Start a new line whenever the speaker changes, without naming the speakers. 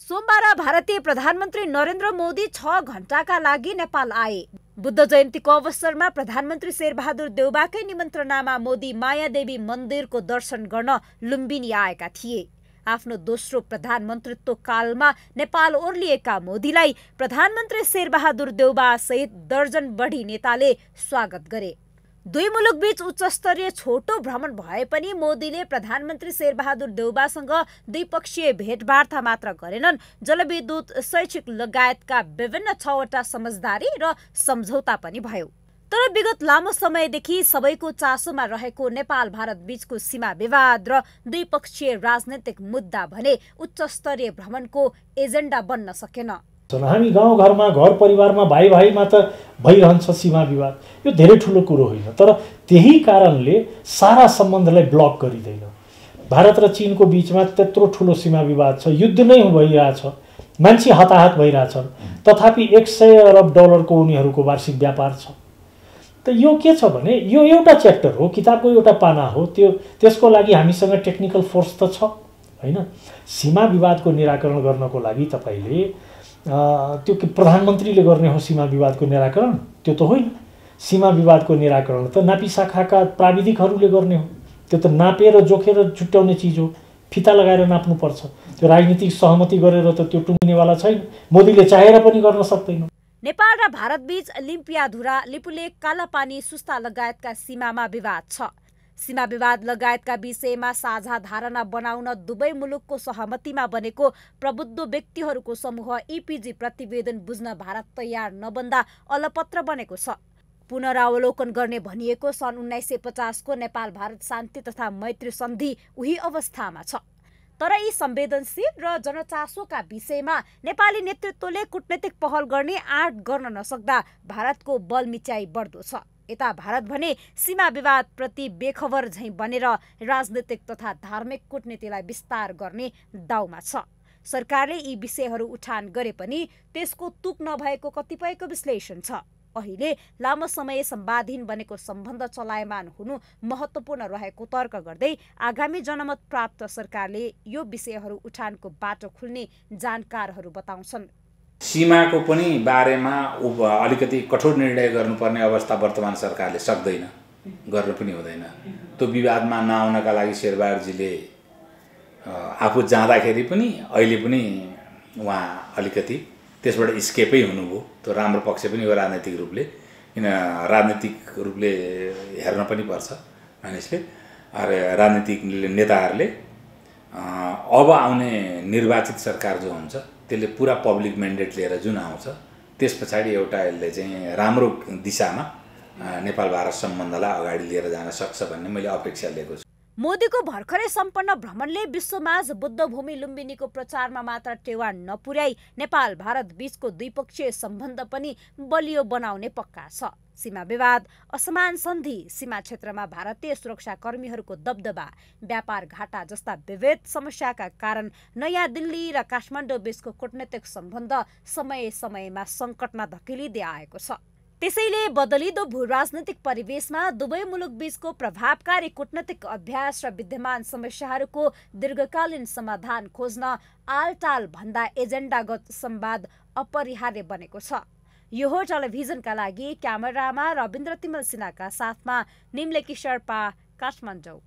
सोमबार भारतीय प्रधानमन्त्री नरेन्द्र मोदी छ घण्टाका लागि नेपाल आए। बुद्ध जयन्तीको अवसरमा प्रधानमन्त्री शेरबहादुर देउबाकै निमन्त्रणामा मोदी मायादेवी मन्दिरको दर्शन गर्न लुम्बिनी आएका थिए। आफ्नो दोस्रो प्रधानमन्त्रीत्व कालमा नेपाल ओर्लिएका मोदीलाई प्रधानमन्त्री शेरबहादुर देउबा सहित दर्जन बढी नेताले स्वागत गरे। दुई मुलुकबीच उच्चस्तरीय छोटो भ्रमण भए पनि मोदीले प्रधानमन्त्री शेरबहादुर देउबासँग द्विपक्षीय भेटवार्ता मात्र गरेनन्। जलविद्युत शैक्षिक लगायतका विभिन्न छवटा समझदारी र सम्झौता पनि भयो। तर विगत लामो समयदेखि सबैको चासोमा रहेको नेपाल भारत बीचको सीमा विवाद र द्विपक्षीय राजनैतिक मुद्दा भने उच्चस्तरीय भ्रमणको एजेन्डा बन्न सकेन।
हामी गाउँघरमा घर परिवारमा भाइ भाइमा त भइरहन्छ सीमा विवाद। यो धेरै ठुलो कुरो होइन। तर त्यही कारणले सारा सम्बन्धलाई ब्लक गरिँदैन। भारत र चिनको बिचमा त्यत्रो ठुलो सीमा विवाद छ। युद्ध नै भइरहेछ। मान्छे हताहत भइरहेछन्। तथापि एक सय अरब डलरको उनीहरूको वार्षिक व्यापार छ। त यो के छ भने यो एउटा च्याप्टर हो किताबको एउटा पाना हो। त्यो त्यसको लागि हामीसँग टेक्निकल फोर्स त छ होइन? सीमा विवादको निराकरण गर्नको लागि तपाईँले त्यो के प्रधानमन्त्रीले गर्ने हो सीमा विवादको निराकरण त्यो त होइन। सीमा विवादको निराकरण त नापी शाखाका प्राविधिकहरूले गर्ने हो। त्यो त नापेर जोखेर छुट्याउने चिज हो। फिता लगाएर नाप्नुपर्छ। त्यो राजनीतिक सहमति गरेर त त्यो टुङ्गिनेवाला छैन। मोदीले चाहेर पनि गर्न सक्दैन।
नेपाल र भारत बीच लिम्पियाधुरा लिपुलेक कालापानी सुस्ता लगायतका सीमामा विवाद छ। सीमा विवाद लगायतका विषयमा साझा धारणा बनाउन दुवै मुलुकको सहमतिमा बनेको प्रबुद्ध व्यक्तिहरूको समूह इपिजी प्रतिवेदन बुझ्न भारत तयार नबन्दा अलपत्र बनेको छ। पुनरावलोकन गर्ने भनिएको सन् उन्नाइस सय पचासको नेपाल भारत शान्ति तथा मैत्री सन्धि उही अवस्थामा छ। तर यी संवेदनशील र जनचासोका विषयमा नेपाली नेतृत्वले कुटनैतिक पहल गर्ने आँट गर्न नसक्दा भारतको बल मिचाइ बढ्दो छ। यता भारत भने सीमा विवाद प्रति बेखबर झैँ बनेर राजनैतिक तथा धार्मिक कूटनीतिलाई विस्तार गर्ने दाउमा छ। सरकारले यी विषयहरू उठान गरे पनि त्यसको तुक नभएको कतिपयको विश्लेषण छ। अहिले लामो समय सम्वादहीन बनेको सम्बन्ध चलायमान हुनु महत्त्वपूर्ण रहेको तर्क गर्दै आगामी जनमत प्राप्त सरकारले यो विषयहरू उठानको बाटो खुल्ने जानकारहरू बताउँछन्।
सीमाको पनि बारेमा अलिकति कठोर निर्णय गर्नुपर्ने अवस्था वर्तमान सरकारले सक्दैन गर्न पनि हुँदैन। त्यो विवादमा नआउनका लागि शेरबहादुरजीले आफू जाँदाखेरि पनि अहिले पनि उहाँ अलिकति त्यसबाट स्केपै हुनुभयो। त्यो राम्रो पक्ष पनि हो राजनैतिक रूपले। किन राजनैतिक रूपले हेर्न पनि पर्छ मानिसले। राजनीतिक नेताहरूले अब आउने निर्वाचित सरकार जो हुन्छ त्यसले पुरा पब्लिक मेन्डेट लिएर जुन आउँछ त्यस पछाडि एउटा यसले चाहिँ राम्रो दिशामा नेपाल भारत सम्बन्धलाई अगाडि लिएर जान सक्छ भन्ने मैले अपेक्षा लिएको छु।
मोदीको भर्खरै सम्पन्न भ्रमणले विश्वमाझ बुद्ध भूमि लुम्बिनीको प्रचारमा मात्र टेवा नपुर्याई नेपाल भारत बीचको द्विपक्षीय सम्बन्ध पनि बलियो बनाउने पक्का छ। सीमा विवाद असमान सन्धि सीमा क्षेत्रमा भारतीय सुरक्षा कर्मीहरूको दबदबा व्यापार घाटा जस्ता विविध समस्याका कारण नयाँ दिल्ली र काठमाडौँ बीचको कूटनैतिक सम्बन्ध समय समयमा सङ्कटमा धकेलिँदै आएको छ। त्यसैले बदलिदो भू राजनैतिक परिवेशमा दुवै मुलुक बीचको प्रभावकारी कूटनैतिक अभ्यास र विद्यमान समस्याहरूको दीर्घकालीन समाधान खोज्न आलटाल भन्दा एजेन्डागत संवाद अपरिहार्य बनेको छ। यो हो टेलिभिजनका लागि क्यामेरामा रविन्द्र तिमल सिन्हाका साथमा निम्लेकी शर्पा काठमाडौँ।